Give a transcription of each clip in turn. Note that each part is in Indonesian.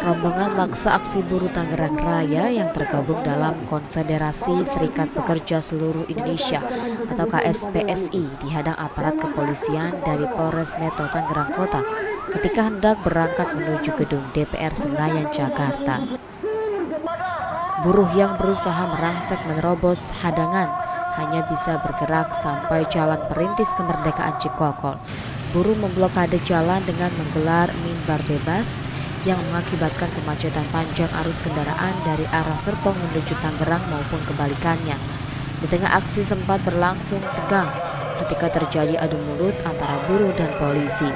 rombongan maksa aksi buruh Tangerang Raya yang tergabung dalam Konfederasi Serikat Pekerja Seluruh Indonesia atau KSPSI dihadang aparat kepolisian dari Polres Metro Tangerang Kota ketika hendak berangkat menuju gedung DPR Senayan, Jakarta. Buruh yang berusaha merangsek menerobos hadangan hanya bisa bergerak sampai jalan perintis kemerdekaan Cikokol. Buruh memblokade jalan dengan menggelar mimbar bebas yang mengakibatkan kemacetan panjang arus kendaraan dari arah Serpong menuju Tangerang maupun kebalikannya. Di tengah aksi sempat berlangsung tegang ketika terjadi adu mulut antara buruh dan polisi.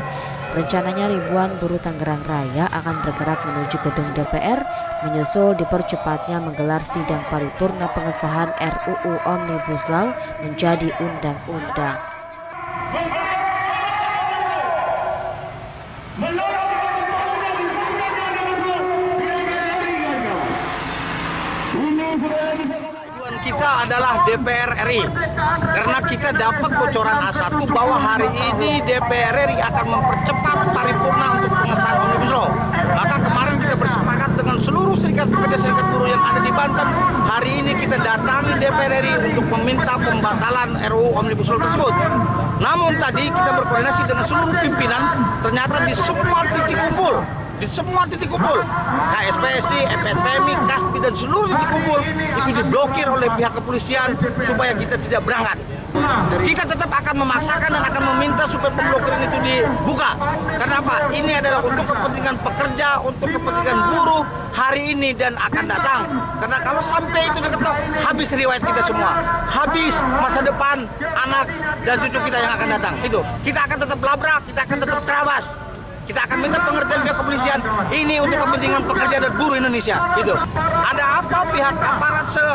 Rencananya ribuan buruh Tangerang Raya akan bergerak menuju gedung DPR menyusul dipercepatnya menggelar sidang paripurna pengesahan RUU Omnibus Law menjadi undang-undang. Kita adalah DPR RI karena kita dapat bocoran A1 bahwa hari ini DPR RI akan mempercepat paripurna untuk pengesahan Omnibus Law. Maka kemarin kita bersepakat dengan seluruh serikat pekerja serikat buruh yang ada di Banten. Hari ini kita datangi DPR RI untuk meminta pembatalan RUU Omnibus Law tersebut. Namun tadi kita berkoordinasi dengan seluruh pimpinan, ternyata di semua titik kumpul di semua titik kumpul KSPSI, FNPMI, KASPI dan seluruh titik kumpul itu diblokir oleh pihak kepolisian supaya kita tidak berangkat. Kita tetap akan memaksakan dan akan meminta supaya pemblokiran itu dibuka. Karena apa? Ini adalah untuk kepentingan pekerja, untuk kepentingan buruh hari ini dan akan datang. Karena kalau sampai itu diketok, habis riwayat kita semua. Habis masa depan anak dan cucu kita yang akan datang. Itu. Kita akan tetap labrak, kita akan tetap terabas. Kita akan minta pengertian pihak kepolisian ini untuk kepentingan pekerja dan buruh Indonesia. Itu. Ada apa pihak aparat se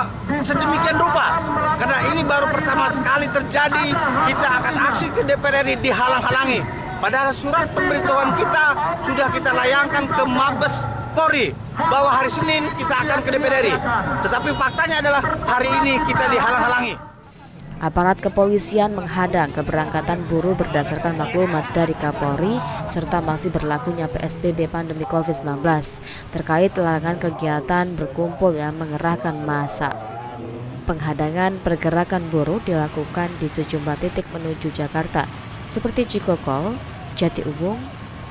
sedemikian rupa? Karena ini baru pertama sekali terjadi kita akan aksi ke DPR RI dihalang-halangi. Padahal surat pemberitahuan kita sudah kita layangkan ke Mabes Polri bahwa hari Senin kita akan ke DPR RI. Tetapi faktanya adalah hari ini kita dihalang-halangi. Aparat kepolisian menghadang keberangkatan buruh berdasarkan maklumat dari Kapolri serta masih berlakunya PSBB pandemi COVID-19 terkait larangan kegiatan berkumpul yang mengerahkan massa. Penghadangan pergerakan buruh dilakukan di sejumlah titik menuju Jakarta seperti Cikokol, Jati Ubung,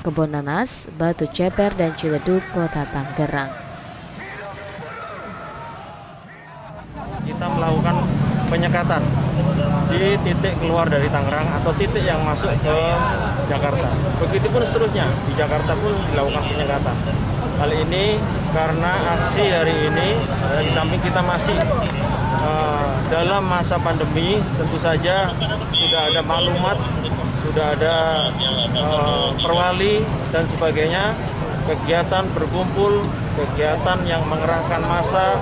Kebon Nanas, Batu Ceper, dan Ciledug, Kota Tangerang. Kita melakukan penyekatan di titik keluar dari Tangerang atau titik yang masuk ke Jakarta. Begitupun seterusnya, di Jakarta pun dilakukan penyekatan. Hal ini karena aksi hari ini, eh, di samping kita masih uh, dalam masa pandemi, tentu saja sudah ada maklumat, sudah ada uh, perwali dan sebagainya, kegiatan berkumpul, kegiatan yang mengerahkan massa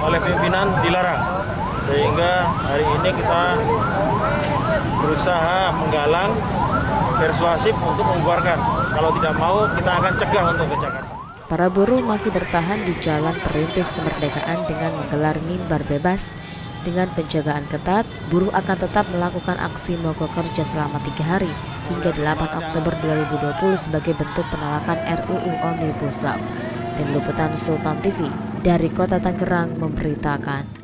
oleh pimpinan dilarang sehingga hari ini kita berusaha menggalang persuasif untuk membuarkan. Kalau tidak mau, kita akan cegah untuk ke Jakarta. Para buruh masih bertahan di Jalan Perintis Kemerdekaan dengan menggelar mimbar bebas. Dengan penjagaan ketat, buruh akan tetap melakukan aksi mogok kerja selama tiga hari hingga 8 Oktober 2020 sebagai bentuk penolakan RUU Omnibus Law. Tim Liputan Sultan TV dari Kota Tangerang memberitakan.